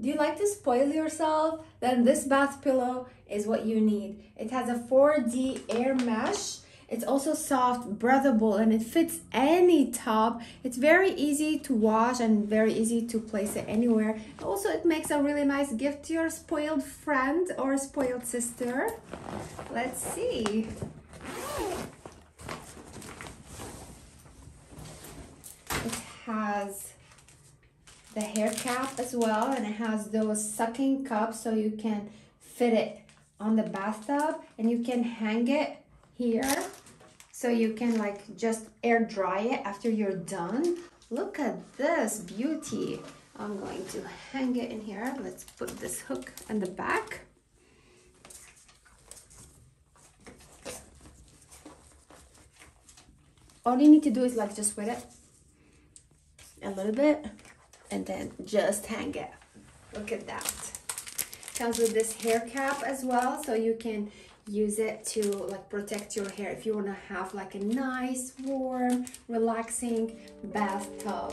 Do you like to spoil yourself? Then this bath pillow is what you need. It has a 4D air mesh. It's also soft, breathable, and it fits any top. It's very easy to wash and very easy to place it anywhere. Also, it makes a really nice gift to your spoiled friend or spoiled sister. Let's see. It has the hair cap as well and it has those sucking cups so you can fit it on the bathtub and you can hang it here so you can like just air dry it after you're done. Look at this beauty. I'm going to hang it in here. Let's put this hook in the back. All you need to do is like just wet it a little bit and then just hang it. Look at that. Comes with this hair cap as well, so you can use it to like protect your hair if you want to have like a nice, warm, relaxing bathtub.